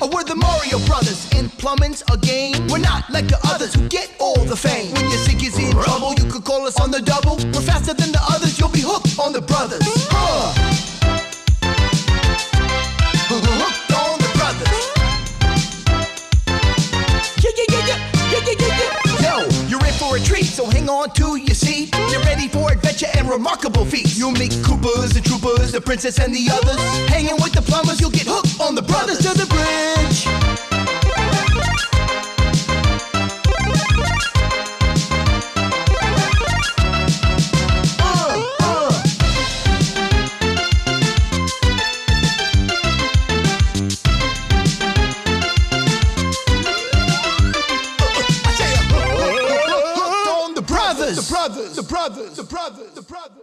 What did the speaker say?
Oh, we're the Mario Brothers, and plumbing's a game. We're not like the others who get all the fame. When your sink is in trouble, you could call us on the double. We're faster than the others, you'll be hooked on the brothers. Huh. Hooked on the brothers. Yeah, yeah, yeah, yeah, yeah, yeah, yeah, yeah. Yo, you're in for a treat, so hang on to your seat. Get ready for adventure and remarkable feats. You'll meet Koopas and Troopers, the princess and the others. Hanging with the plumbers, you'll get brothers, the brothers, the brothers, the brothers, the brothers.